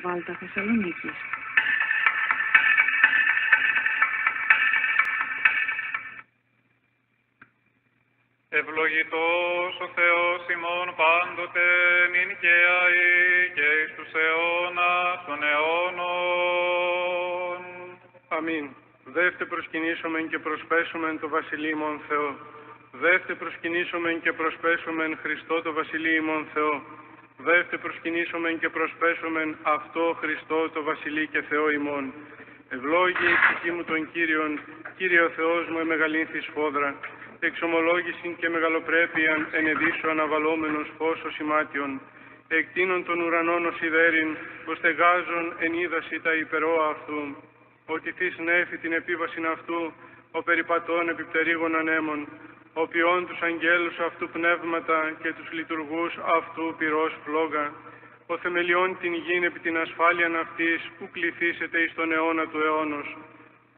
Βάλτα Θεσσαλονίκης. Ευλογητός ο Θεός ημών πάντοτε νυν και αεί και εις τους αιώνας των αιώνων. Αμήν. Δεύτε προσκυνήσομεν και προσπέσομεν το βασιλείμον Θεό. Δεύτε προσκυνήσομεν και προσπέσομεν Χριστό το βασιλείμον Θεό. Δεύτε προσκυνήσομεν και προσπέσομεν αυτό Χριστό το βασιλεί και Θεό ημών. Ευλόγη η ψυχή μου τον Κύριον, Κύριε ο Θεός μου εμεγαλύνθης σφόδρα, εξομολόγησιν και μεγαλοπρέπειαν εν εδίσου αναβαλόμενος φως σημάτιον, εκτείνων των ουρανών ως ιδέριν, ως τεγάζων εν είδαση τα υπερόα αυτού, ότι θείς νέφη την επίβασιν αυτού, ο περιπατών επιπτερίγων ανέμων, ο ποιόν τους αγγέλους αυτού πνεύματα και τους λειτουργούς αυτού πυρός φλόγα, ο θεμελιών την γην επί την ασφάλειαν αυτής που κληθήσετε εις τον αιώνα του αιώνος.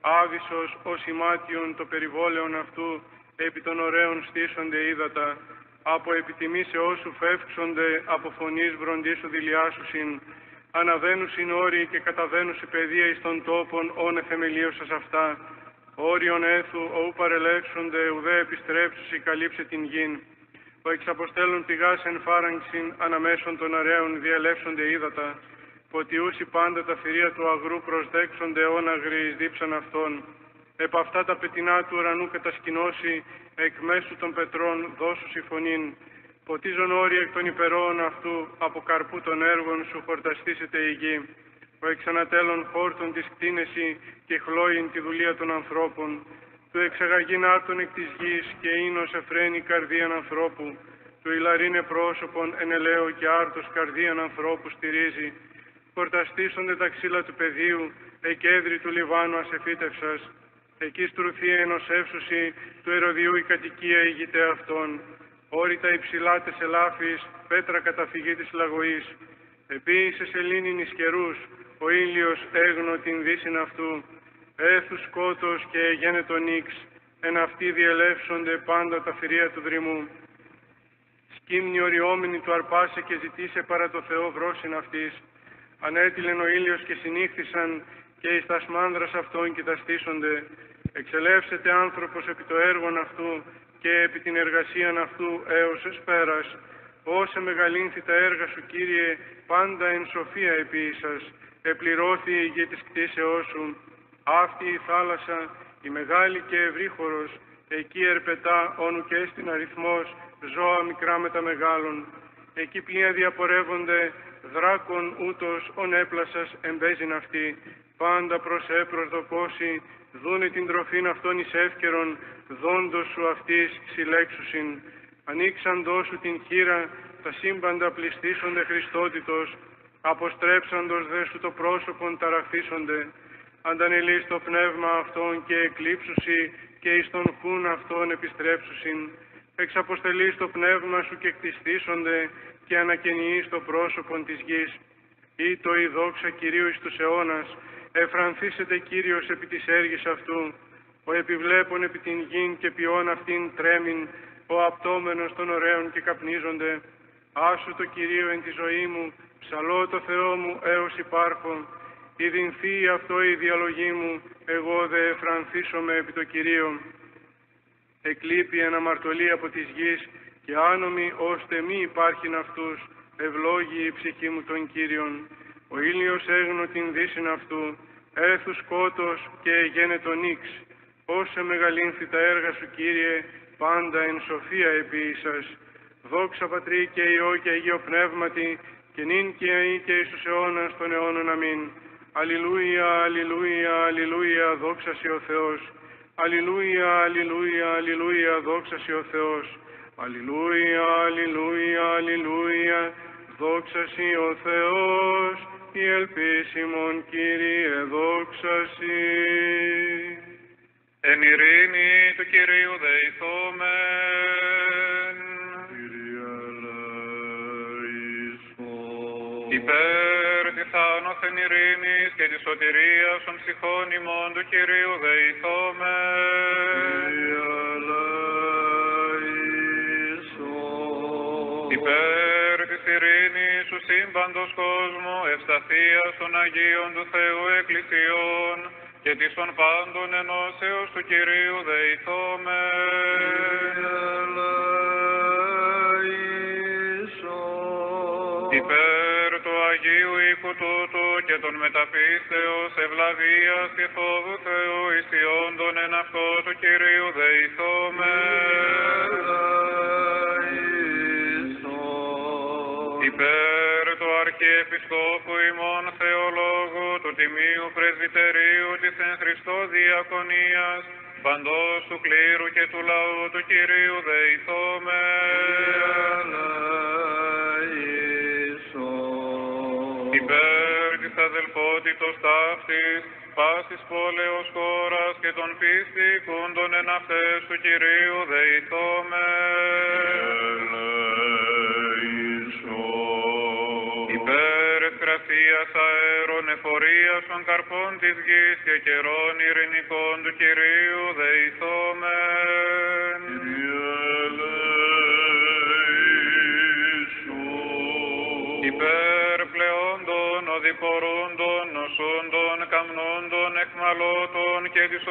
Άβυσος ο σημάτιον το περιβόλαιον αυτού, επί των ωραίων στήσονται ύδατα, από επιτιμήσε όσου φεύξονται από φωνής βροντίσου δηλιάσουσιν, αναβαίνουσιν όροι και καταβαίνουσι παιδεία εις των τόπων όν εθεμελίωσας αυτά, όριον έθου ου παρελεύσονται ουδέ επιστρέψουσι καλύψε την γην, ο εξαποστέλων πηγάς εν φάραγξιν αναμέσων των αραίων διελεύσονται ύδατα, ποτιούσι πάντα τα θηρία του αγρού προσδέξονται όν αγροί δίψαν αυτών, επ' αυτά τα πετεινά του ουρανού κατασκηνώσει, εκ μέσου των πετρών δώσου φωνήν, ποτίζον όρια εκ των υπερών αυτού, από καρπού των έργων σου χορταστήσετε η γη. Ο εξανατέλων χόρτων της κτίνεση και χλώην τη δουλεία των ανθρώπων, του εξαγαγήν άρτων εκ της γης και ίνος εφραίνει καρδίαν ανθρώπου, του ηλαρίνε πρόσωπον εν ελαίο και άρτος καρδίαν ανθρώπου στηρίζει, χορταστήσονται τα ξύλα του πεδίου, εκέδρη του Λιβάνου ασεφίτευσας, εκεί στρουθεί ενός εύσουσι του ερωδιού η κατοικία ηγητέ αυτών, όρητα υψηλά ελάφης, πέτρα καταφυγή της λαγωής, επί σε σελήνην ισκερούς, ο ήλιος έγνω την δύσιν αυτού, έθους σκότος και γένετο νίξ, εν αυτοί διελεύσονται πάντα τα θηρία του δρυμού. Σκύμνη οριόμενη του αρπάσε και ζητήσε παρά το Θεό βρόσιν αυτής, ανέτειλεν ο ήλιος και συνήχθησαν και εις τα σμάνδρας αυτών κοιταστήσονται, εξελεύσεται άνθρωπος επί το έργον αυτού και επί την εργασίαν αυτού έως εσπέρας, όσε μεγαλύνθη τα έργα σου, Κύριε, πάντα εν σοφία επίσας, επληρώθη η γη της κτήσεώς σου, αυτή η θάλασσα, η μεγάλη και ευρύχωρος, εκεί ερπετά όνου και στην αριθμός, ζώα μικρά με τα μεγάλων, εκεί πλοία διαπορεύονται, δράκων ούτως ον έπλασας εμπέζειν αυτή, πάντα προς έπρος δοκώσει, δούνε την τροφήν αυτών εις εύκαιρον, δόντος σου αυτής συλλέξουσιν. Ανοίξαντός σου την χείρα, τα σύμπαντα πληστήσονται Χριστότητος, αποστρέψαντος δε σου το πρόσωπον ταραχθήσονται. Αντανελείς το πνεύμα αυτών και εκλείψουσι και εις τον χούν αυτών επιστρέψουσιν. Εξαποστελείς το πνεύμα σου και κτιστήσονται και ανακαινιείς το πρόσωπον της γης. Ή το η δόξα Κυρίου εις τους αιώνας, εφρανθήσετε Κύριος επί της έργης αυτού, ο επιβλέπων επί την γην και ποιόν αυτήν τρέμην, ο απτόμενος των ωραίων και καπνίζονται. Άσου το Κυρίο εν τη ζωή μου, ψαλώ το Θεό μου έως υπάρχω, ειδυνθεί αυτό η διαλογή μου, εγώ δε εφρανθήσομαι επί το Κυρίο. Εκλείπει αναμαρτωλή από της γης και άνομοι ώστε μη υπάρχειν αυτούς, ευλόγη η ψυχή μου των Κύριων. Ο ήλιος έγνω την δύσιν αυτού, έθους σκότος και γένετο νίξ. Όσε μεγαλύνθη τα έργα σου, Κύριε, πάντα εν σοφία επί σας. Δόξα Πατρί και Υιό και Αγίο Πνεύματι, και νυν και αεί και εις τους αιώνας των αιώνων αμήν. Αλληλούια, αλληλούια, αλληλούια, δόξα σε ο Θεός. Αλληλούια, αλληλούια, αλληλούια, δόξα σε ο Θεός. Αλληλούια, αλληλούια, αλληλούια, δόξα σε ο Θεός η ελπίσιμον Κύριε δόξαση. Εν ειρήνη του Κυρίου δεηθόμεν. Υπέρ της άνωθεν ειρήνης και της σωτηρίας των ψυχών ημών του Κυρίου δεηθόμεν. Κύριε λαίσον. Υπέρ της ειρήνης του σύμπαντος κόσμου ευσταθεί Παναγίας των Αγίων του Θεού Εκκλησιών και της των πάντων ενώσεως του Κυρίου δεηθώμε. Υπέρ και των μεταπίστεως ευλαβίας και φόβου Θεού ισιόντων εν αυτό του Κυρίου δεηθώμε. Υπέρ του Αρχιεπισκόπου ημών Θεολόγου του Τιμίου Πρεσβυτερίου της εν Χριστώ Διακονίας παντός του κλήρου και του λαού του Κυρίου δεηθώμε. Πόλεως χώρας και των πιστικούντων εν αυτές του Κυρίου δεηθώμε. Υπέρ ευκρασίας αέρων εφορίας των καρπών της γης και καιρών ειρηνικών του Κυρίου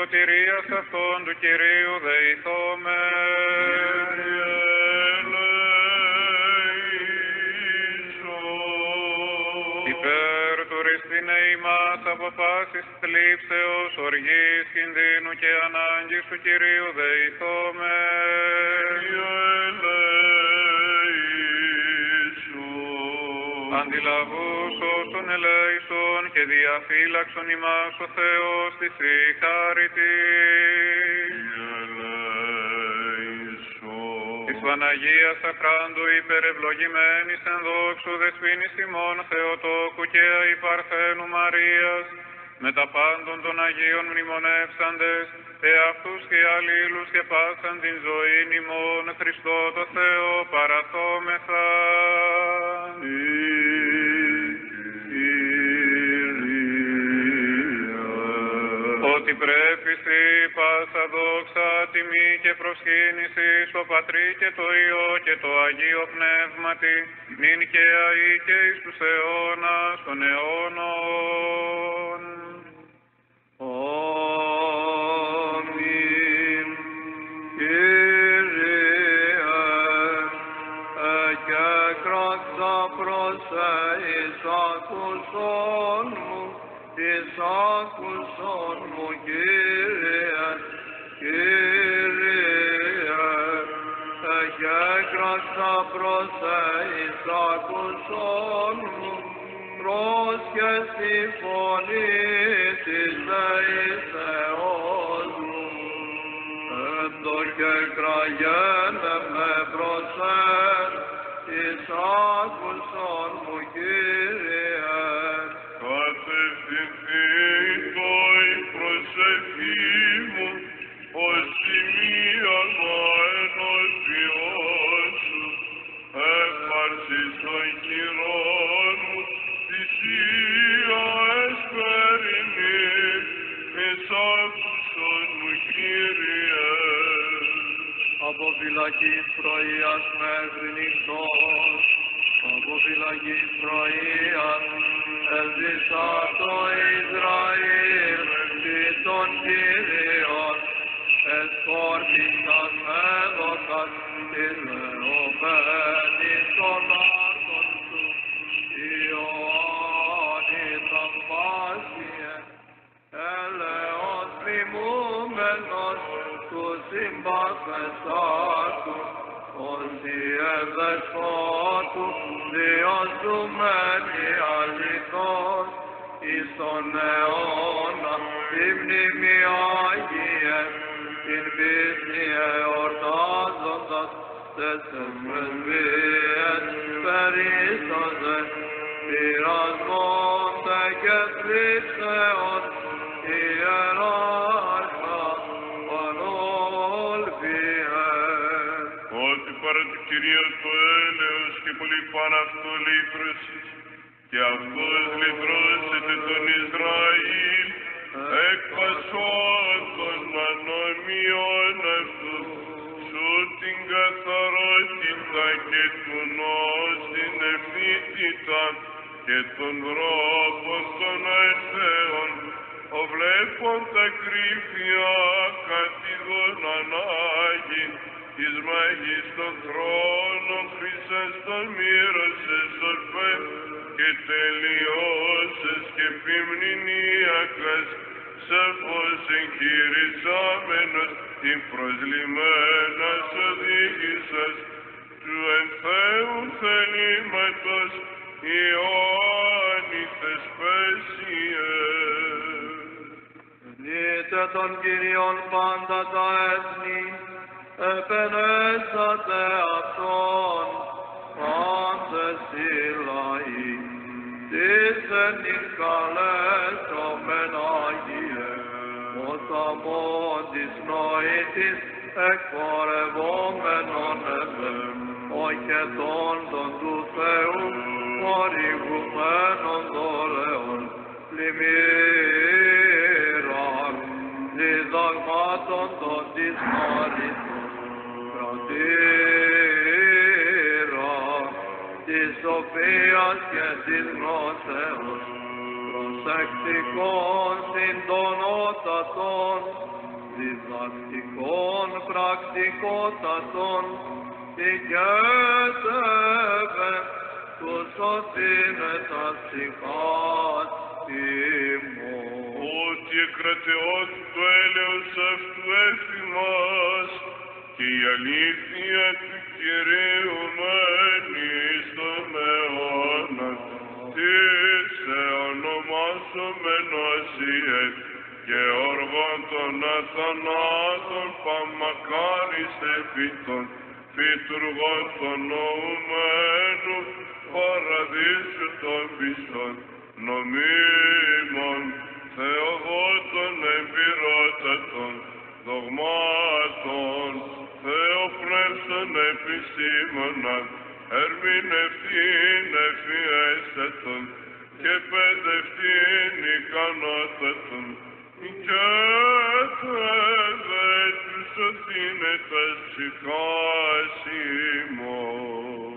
σωτηρίας αυτών του Κυρίου δεηθόμεν. Υπέρ του ρηστίνε ημάς από πάσης θλίψεως, οργής, κινδύνου και ανάγκης του Κυρίου δεηθόμεν. Αντιλαβούς όσων ελέησον και διαφύλαξον ημάς ο Θεός της η χάρητη. Της Παναγίας Αχράντου υπερευλογημένης εν δόξου δεσποίνης ημών Θεοτόκου και αϊπαρθένου Μαρίας, με τα πάντων των Αγίων μνημονεύσαντες, εαυτούς και αλλήλους και πάσαν την ζωή ημών Χριστό το Θεό παραθόμεθα. Και προσκύνηση στο Πατρί και το Υιό και το Αγίο Πνεύματι, νυν και αεί και εις τους αιώνας των αιώνων. Και κραγένε με προσέν, εις άκουσον Από φυλακής πρωίας μέχρι νυχτός, από φυλακής πρωίας έζησα το Ισραήλ επί των Κύριων, εσκόρπισας έδωκας της συμπάθεσάς του, όσοι ευδεσπότου διώζουμένοι αληθώς, εις τον αιώνα τη μνήμη Άγιε, την πίστη εορτάζοντας τέσσερις παρά του Κυρίου το έλεος και πολύ πάνω αυτό λύτρωσης, και αυτός λυτρώσεται τον Ισραήλ, εκπασών των ανομιών αυτού, σου την καθαρότητα και του νόου στην ευθύτητα, και των τρόπων των αεθέων, ο βλέπων τα κρύφια κατηγόν ανάγει, εις μέγιστον θρόνων χρυσές των μοίρωσες ορφέ και τελειώσες και ποιμνηνιακάς σαφώς εγχειρισάμενος την προσλημένας οδήγησας του εν Θεού θελήματος Ιωάννη θεσπέσιε. Δείτε των Κυρίων πάντα τα έθνη, επενέσατε Αυτόν, πάντες οι λαοί, τις εν εις καλέσομεν Άγιε, ως αμόν της νοήτης εκπορευόμενον εσεν, οχετώντων του Θεού, χορηγουμένων δωρεών, πλημμύραν, διδαγμάτων των της χαριτών, κρατήραν, της σοφίας και της γνώσεως, προσεκτικών συντονότατων, διδακτικών πρακτικότατων, ηγέτευε τους σωθήνε τα ψυχάς ημών. ότι εκρατεώς το έλεος αυτού έφημας και η αλήθεια του Κυρίου μένει στον αιώνα της ονομάσομενος Ιε και όργων των αθανάτων παμακάρις επίτων φυτουργών των νοουμένου παραδείσου των πιστών. Νομίμων Θεογότων εμπειρότατων δογμάτων Θεοπνεύσων επιστήμοναν ερμηνευτήν ευφιέστατων και παιδευτήν ικανότατων και δε τους οθήνετας ψυχάς ημών.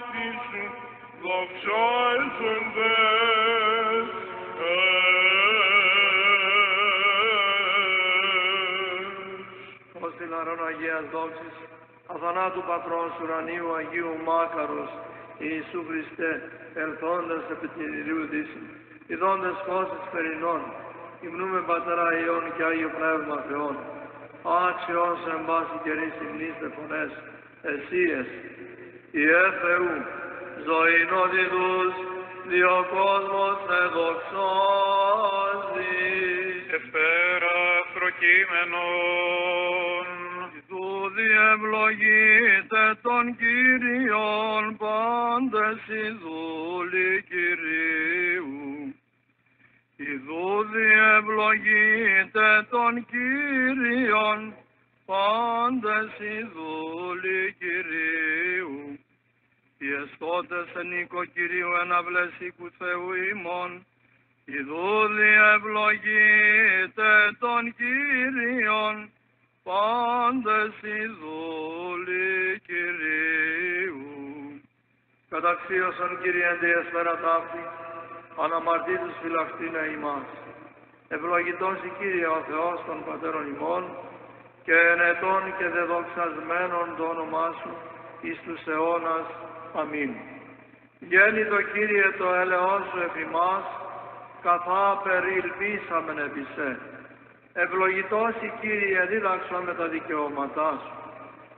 Πάθη σου δοξάζονται. ως την αρών Αγίας δόξης, αθανάτου Πατρός ουρανίου Αγίου Μάκαρος, Ιησού Χριστέ, ελθόντας επί την Ιλίου Δύσης, ειδώντας φώσεις περινών, υμνούμε Πατέρα Υιόν και Άγιο Πνεύμα Θεόν, άξιον σε εν πάση καιρή συμνήστε φωνές, εσύες, Ιε Θεού, ζωήν οδηδούς, διο κόσμος σε δοξάζει. Δευτέρας προκείμενον. Δούδι ευλογείτε τον Κύριον πάντες οι δούλοι Κυρίου. Ιδούδι ευλογείτε τον Κύριον πάντες οι δούλοι Κυρίου. Οι εστώτες εν οίκο Κυρίου εναυλές οίκου Θεού ημών, Ιδούδι ευλογείτε τον Κύριον, πάντες οι δούλοι Κυρίου. Καταξίωσον Κύριε διέσπερα ταύτη, αναμαρτήτους φυλαχτήνε ημάς. Ευλογητός η Κύριε ο Θεός των Πατέρων ημών, και ενετών και δεδοξασμένων το όνομά Σου, εις τους αιώνας. Αμήν. Γέννητο Κύριε το έλεος Σου επί μας, καθά περιλπίσαμεν επί σε. Ευλογητός η Κύριε δίδαξαμε τα δικαιώματά Σου.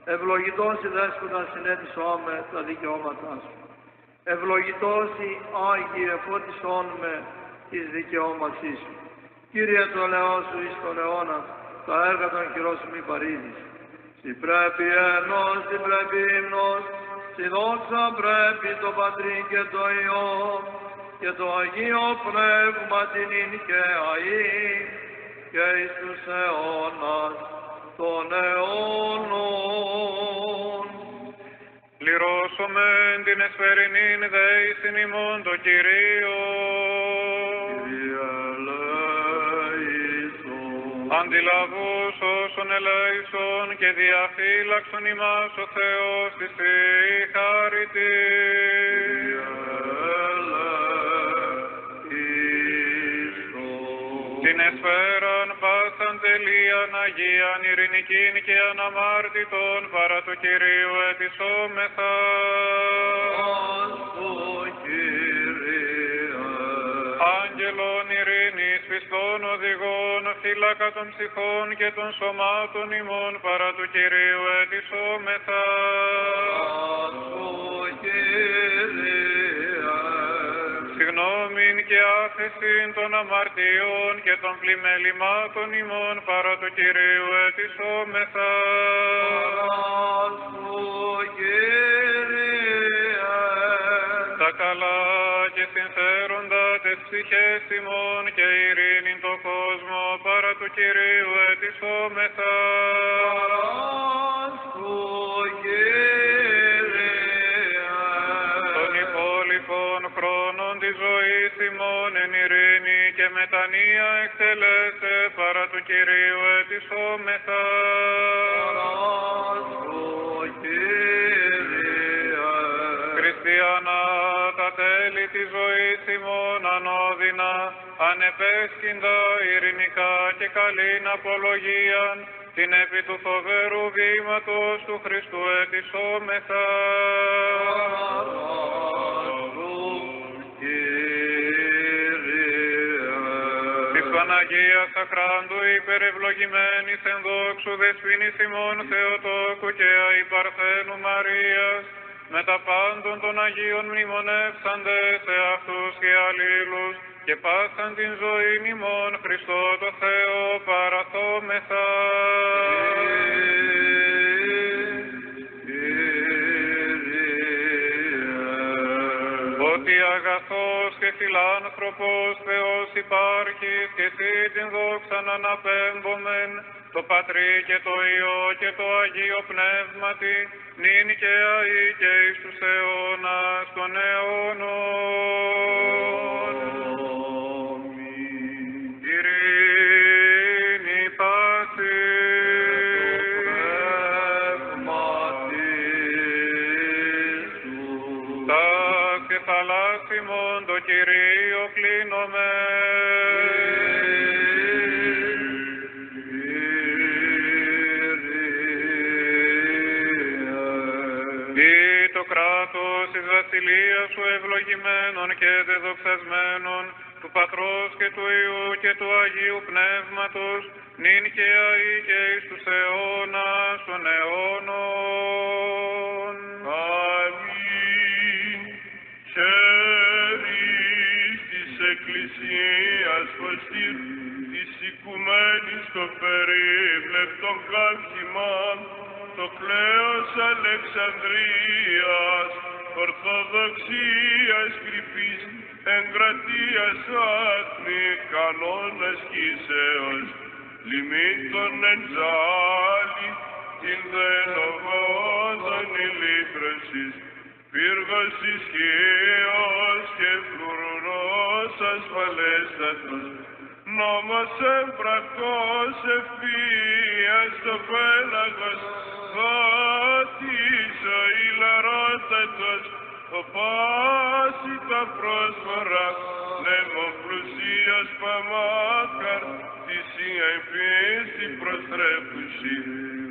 Ευλογητός η Δέσποτα συνέτησόμε τα δικαιώματά Σου. Ευλογητός η Άγιε φώτισόν με εις δικαιώματής Σου. Κύριε το λαιό Σου εις τον αιώνα, τα έργα των χειρών Σου μη παρήδεις. Συ πρέπει ενός, συ πρέπει ύμνος, συ δόξα πρέπει το Πατρί και το Υιό, και το Αγίο Πνεύμα την ίν και αΐ, και εις τους αιώνας των αιώνων. Πληρώσομεν την εσφαιρινήν δεήσιν ημών το Κυρίο. Κύριε ελέησον. Αντιλαβούς όσων ελέησον και διαφύλαξον ημάς ο Θεός της η χάρητη. Την εσφαίραν πάσαν τελείαν Αγίαν ειρηνικήν και αναμάρτητον παρά του Κυρίου ετισόμεθα. Οδηγών, φύλακα των ψυχών και των σωμάτων ημών παρά του Κυρίου ετισόμεθα. Συγνώμην και άφεσιν των αμαρτιών και των πλημελημάτων ημών παρά του Κυρίου ετισόμεθα. Τα καλά και συμφέροντα τες ψυχές ημών και ειρήνην το κόσμο παρά του Κυρίου ετισόμεθα. Των υπόλοιπων χρόνων της ζωής ημών εν ειρήνη και μετανία εκτελέσε παρά του Κυρίου ετισόμεθα. Ανεπέσχυντα ειρηνικά και καλήν απολογίαν, την επί του φοβερού βήματος του Χριστού ετισόμεθα. Της Παναγίας Αχράντου υπερευλογημένης εν δόξου δεσποίνης ημών Θεοτόκου και αϊπαρθένου Μαρίας, με τα πάντων των Αγίων μνημονεύσαντε σε αυτούς και αλλήλους, και πάσαν την ζωή ημών Χριστό το Θεό παραθώ ευχόμεθα. Ότι αγαθός και φιλάνθρωπος Θεός υπάρχεις και εσύ την δόξα να αναπέμπομεν το Πατρί και το Υιό και το Αγίο Πνεύματι νυν και αεί και εις τους αιώνας των αιώνων. Πατρός και του Υιού και του Αγίου Πνεύματος νυν και αεί και εις τους αιώνας των αιώνων. Αμήν. Χέρις της Εκκλησίας Φωστήρ, της οικουμένης το περίβλεπτον καύχημαν, το κλαίος Αλεξανδρίας, Ορθοδοξίας κρυφής, εγκρατείας άχνη, κανόνας κυσέως, λιμήτων εν ζάλη, την δενοβόδων ηλίχρωσης, πύργος ισχύος και φρουρός ασφαλέστατος, νόμος εμπρακτός ευθείας το πέλαγος, δότης ο ηλαρότατος, ο πάση τα πρόσφορα, νέμο πλουσίας παμάκαρ, θυσία πίστη προστρέφουση,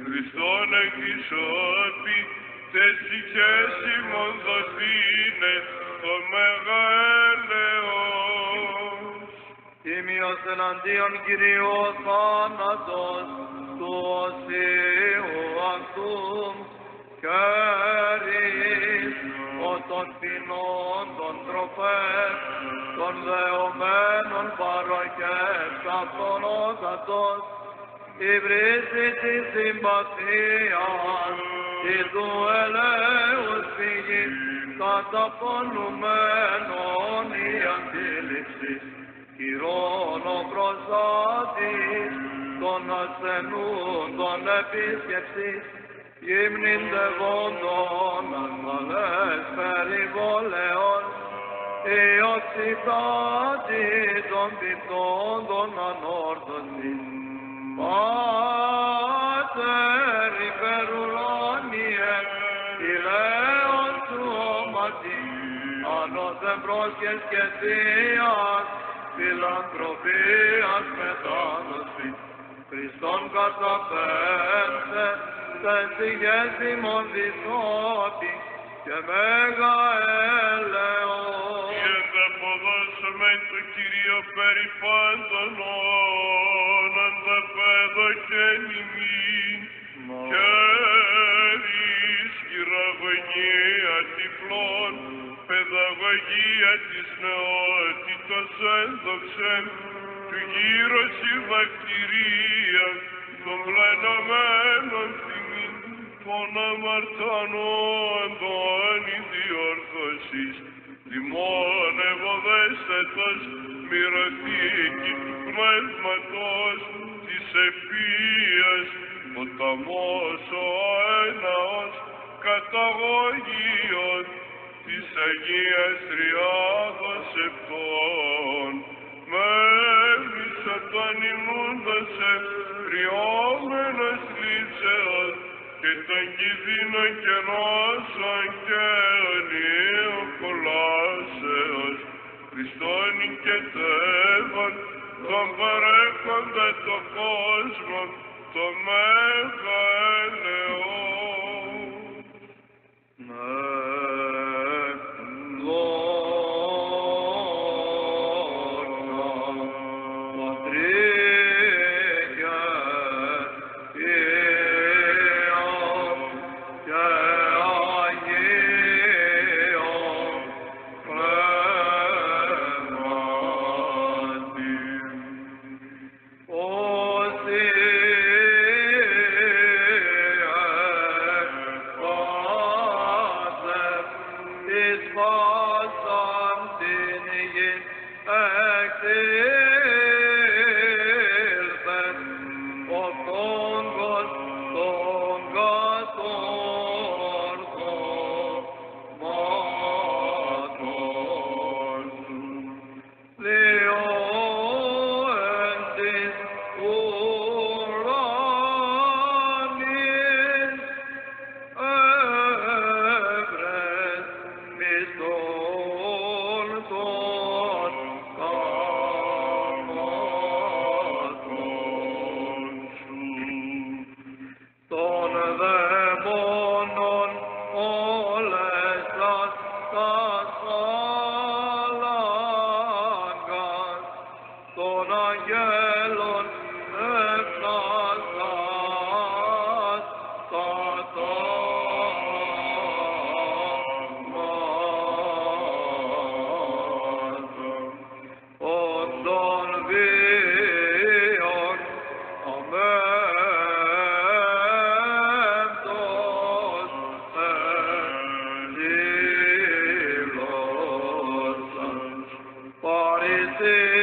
Χριστόν εκεισώπη, τες ψυχές ημών δοθήνε, το μεγαέλεος. Τίμιος εναντίον Κυρίου θάνατος του οσίου αυτού κέρις ο των ποινών των τροφές των δεωμένων παροχές αυτόν ο κατός η βρύση της συμπαθίας η του ελέους φυγής καταπονουμένων η αντίληψη Κυρών ο προστάτης των ασθενούν των επίσκεψης γύμνην δεγόντων ασφαλές περιβολέων η οξυτάτη των πιτών των ανόρθωσης Πάτερ υπερουράνιε ηλέον του όματι ανώθεν πρόσχες και θείας φιλανθρωπίας μετάδοση Χριστόν καταπέμψε σε στιγές ημών δυσόπη και μέγα έλεος. Και θα αποδώσουμε το Κύριο περί πάντων όνων, θα πέδω και νημί. Χέρις χειραγωγία τυφλών, παιδαγωγία της νεότητος ένδοξεν, του γύρω η βακτηρία, των πλανωμένων θυμήν, των αμαρτανών των ιδιορθώσης, Δημόν ευωδέστατος μυρωθήκη του πνεύματος της ευφύας, ποταμός ο έναος καταγωγίων της Αγίας Τριάδος επτών. Μέμνησα τον ημούντος ευριόμενος λύσεως και τον κινδύνο και νόσων και αιωνίου κολάσεως. Χριστόν και τεύον, τον παρέχοντα το κόσμο, το μέγα Blessed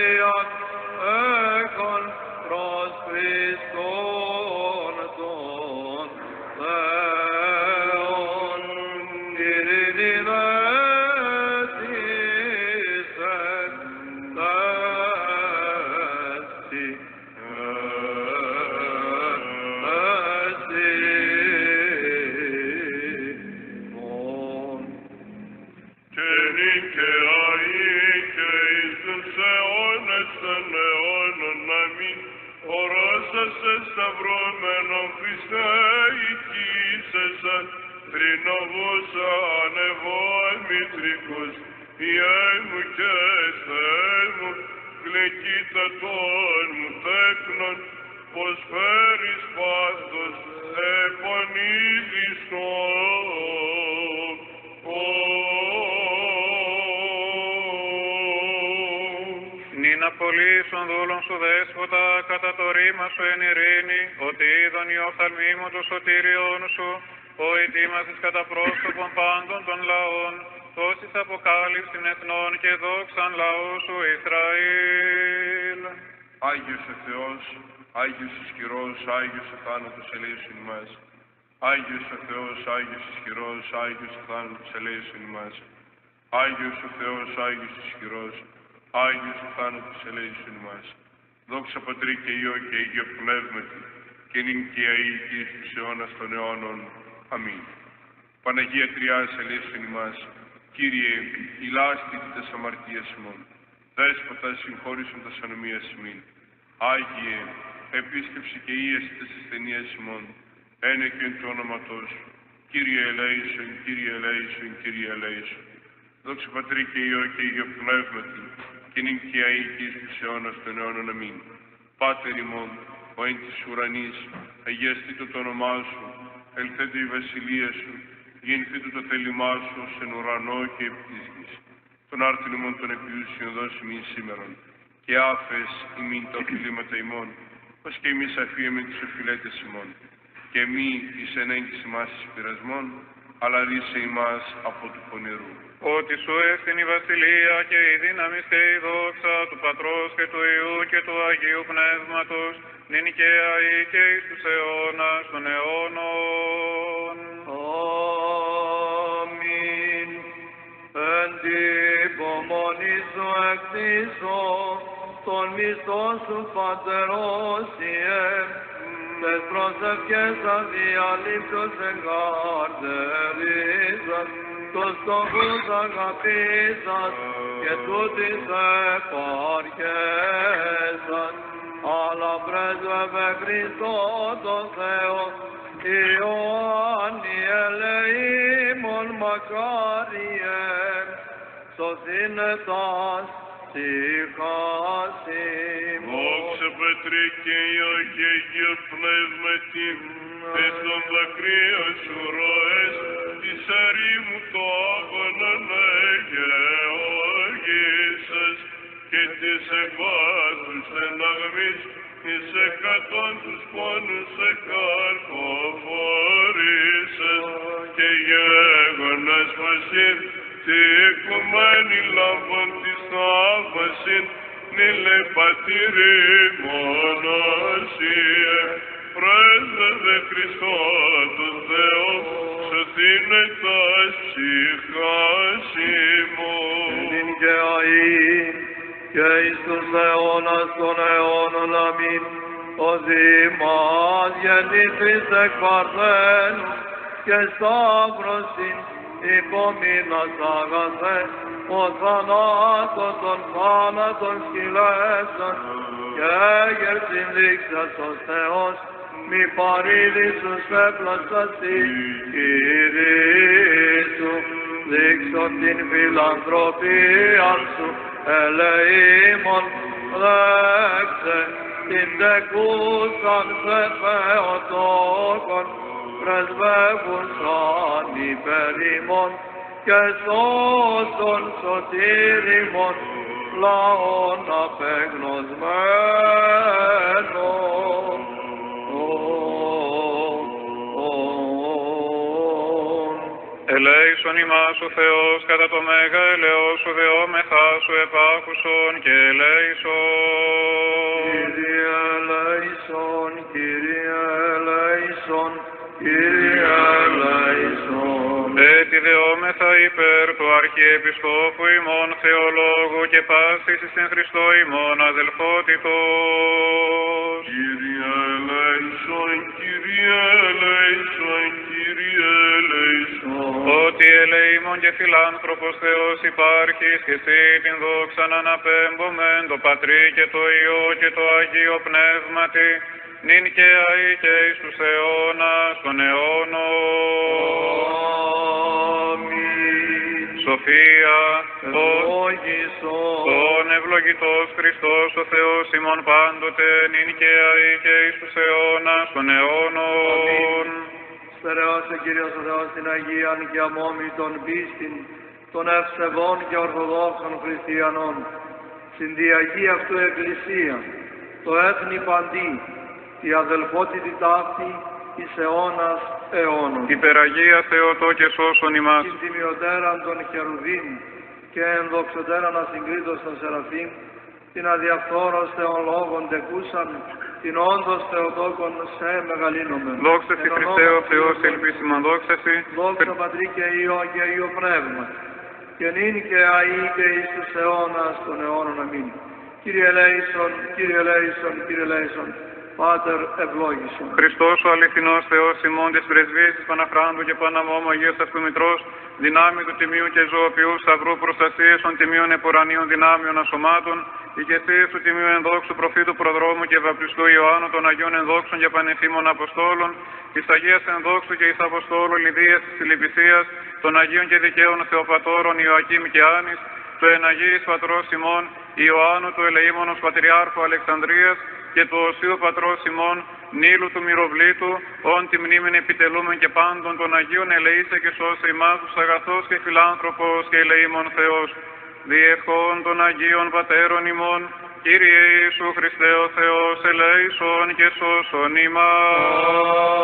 δέσποτα, κατά το ρήμα σου εν ειρήνη, ότι είδον η οφθαλμή μου το σωτήριον σου, ο ετοίμασες κατά πρόσωπον πάντων των λαών, τόσης αποκάλυψην εθνών και δόξαν λαού σου Ισραήλ. Άγιος ο Θεός, Άγιος ισχυρός, Άγιος ο θάνατος ελέησον ημάς. Άγιος ο Θεός, Άγιος ισχυρός, Άγιος ο θάνατος ελέησον ημάς. Άγιος ο Θεός, Άγιος ισχυρός, Άγιος ο θάνατος ελέησον ημάς. Δόξα Πατρί και Υιό και Υιό Πνεύματι, και νυν και αεί και εις τους αιώνας των αιώνων. Αμήν. Παναγία Τριάς ελέησον ημάς. Κύριε, ηλάστη τας αμαρτίας ημών. Δέσποτα συγχώρησον τας ανομίας ημίν. Άγιε, επίσκεψη και ίεση τας ασθενείας ημών. Ένεκεν το όνοματός σου. Κύριε ελέησον, Κύριε ελέησον, Κύριε ελέησον. Δόξα Πατρί και Υιό και Υιό Πνεύματι, και νυν και αεί και εις τους αιώνας των αιώνων. Αμήν. Πάτερ ημών, ο εν της ουρανής, αγιαστήτω το όνομά σου, ελθέτω η βασιλεία σου, γεννηθήτω το θέλημά σου ως εν ουρανό και επί της γης. Τον άρτην ημών των επιούσιων δώσει μην σήμερον, και άφες ημίν τα οφειλήματα ημών, ως και εμείς αφίεμεν τους οφειλέτες ημών. Και μη εις ενέγγιση μας εις πειρασμών, αλλά ρίσε ημάς από του πονηρού. Ότι σου έστειν η βασιλεία και η δύναμη και η δόξα του Πατρός και του Υιού και του Αγίου Πνεύματος, νυν και αεί και εις τους αιώνας των αιώνων. Αμήν. Εν τη υπομονή σου εκτίσω, τον μισθό σου πατερόσιε, τες προσευχές αδιαλείπτως εγκαρτερίζας, τους στόχους αγαπήσας και τούτης επαρχέσας, αλλά πρέσβευε Χριστό τον Θεό, Ιωάννη ελεήμων μακάριε, σωθήνετας ψυχάσιμος. Δόξα Πατρί και Υιό και Αγίο Πνεύματι, τες των δακρύων σου ροές, της αρήμου το άγωνον αγεωγήσας, και της εκβάθους στεναγμής, εις εκατόν τους πόνους εκαρποφορήσας, και γέγονας μασίν, τη οικουμένη λάμπων της θαύμασιν, νήλε πατήρι μονοσίε, πρέσβευε Χριστό τον Θεό, σωθήνε τα ψυχάς ημών. Νυν και αεί και εις τους αιώνας των αιώνων αμήν, ο Δήμας γεννήθης εκ Παρθένου και σταύρωσιν υπομείνας αγαθέ, ο θανάτων των θάνατων σκυλέσαν και έγερσιν δείξας ο Θεός, μη παρήδησους έπλασασι Κυρίσου, δείξον την φιλανθρωπία σου, ελεήμων δέξε την τεκούσαν σε Θεοτόκον, πρεσβεύουσαν υπέρ ημών και σώσον σωτήριμον λαόν απεγνωσμένον. Ελέησον ημάς ο Θεός κατά το μέγα ελαιός σου δεόμεθά σου επάκουσον και ελέησον. Κύριε ελέησον, Κύριε ελέησον, Κύριε ελέησον. Έτσι δεόμεθα υπέρ του Αρχιεπισκόπου ημών Θεολόγου και πάσης εις εν Χριστώ ημών αδελφότητος. Κύριε ελέησον, Κύριε ελέησον, Κύριε ελέησον. Ότι ελεήμων και φιλάνθρωπος Θεός υπάρχεις και εσύ την δόξα να αναπέμπομεν το Πατρί και το Υιό και το Αγίο Πνεύματι, νυν και αεί και εις τους αιώνας των αιώνων. Αμήν. Σοφία, ο Ευλόγησον. Τον ευλογητός Χριστός ο Θεός ημών πάντοτε, νυν και αεί και εις τους αιώνας των αιώνων. Στερεώσε Κύριος ο Θεός την Αγίαν και αμόμητον πίστην των ευσεβών και ορθοδόξων χριστιανών. Στην διαγή αυτού Εκκλησία, το έθνη παντή, η αδελφότητη ταύτη εις αιώνας αιώνων. Υπεραγία Θεότο και σώσον ημάς. Την τιμιωτέραν των χερουβίμ και ενδοξωτέραν ασυγκρίτως των Σεραφείμ, την αδιαφθόρος θεών λόγων τεκούσαν, την όντως Θεοτόκον σε μεγαλύνομεν. Δόξα Συ Εν Χριστέ ο ονόματι Θεός Χριστού. ελπίσιμον, δόξα Συ. Δόξα Πατρί και Υιό και Υιό Πνεύμα. Και νυν και αεί και εις τους αιώνας των αιώνων. Αμήν. Κύριε ελέησον, Κύριε ελέησον, Κύριε ελέησον. Πάτερ ευλόγησον. Χριστός ο αληθινός Θεός ημών της πρεσβείας της Παναχράντου και Παναμόμου Αγίας Αυτού Μητρός, δυνάμει του Τιμίου και ζωοποιού Σταυρού προστασίες των Τιμίων Επουρανίων δυνάμεων ασωμάτων, ηγεσίες του Τιμίου Ενδόξου Προφήτου Προδρόμου και Βαπτιστού Ιωάννου των Αγίων Ενδόξων και Πανεφήμων Αποστόλων, της Αγίας Ενδόξου και εις Αποστόλου Λιδίας της Φιλιππισίας, των Αγίων και Δικαίων Θεοπατώρων Ιωακήμ και Άνης, του Εναγίης Πατρός Σιμών, Ιωάννου του Ελεήμονος Πατριάρχου Αλεξανδρίας και του Οσίου Πατρός Σιμών, Νίλου του Μυροβλήτου, όν τη μνήμην επιτελούμεν και πάντων των Αγίων ελεήσε και σώσε ημάς τους αγαθός και φιλάνθρωπος και ελεήμων Θεός. Διευχών των Αγίων Πατέρων ημών, Κύριε Ιησού Χριστέ ο Θεός, ελέησον και σώσον ημάς.